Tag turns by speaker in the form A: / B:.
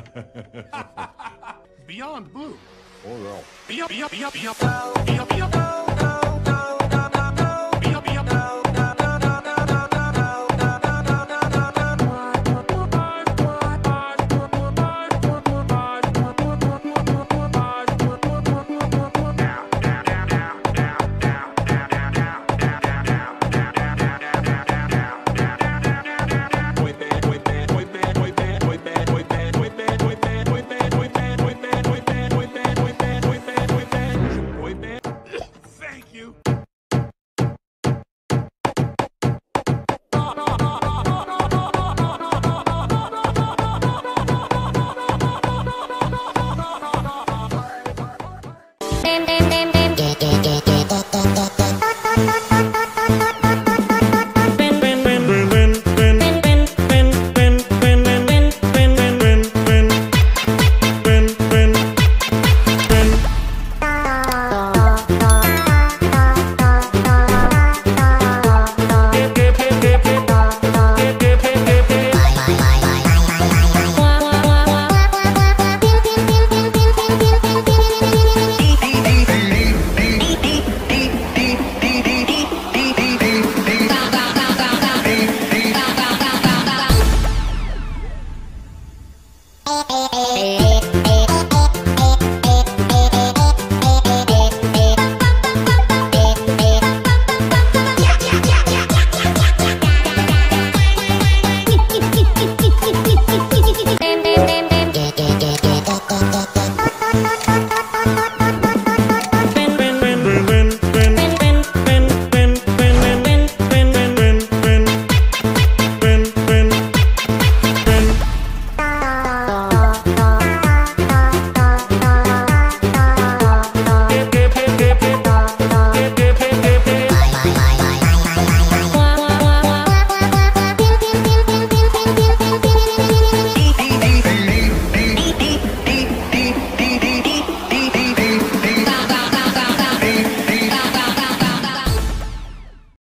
A: Beyond Blue. Oh, well. Beyond, beyond, beyond, beyond, beyond, beyond.